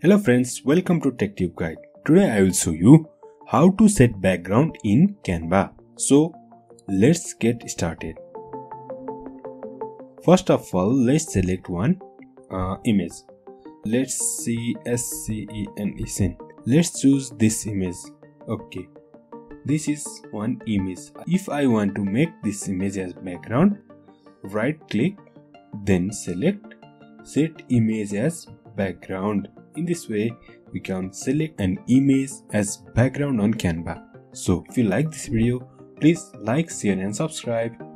Hello friends, welcome to TechTube Guide. Today I will show you how to set background in Canva. So let's get started. First of all, let's select one uh, image. Let's see scene. Let's choose this image. Okay. This is one image. If I want to make this image as background, right click, then select set image as background. In this way, we can select an image as background on Canva. So if you like this video, please like, share and subscribe.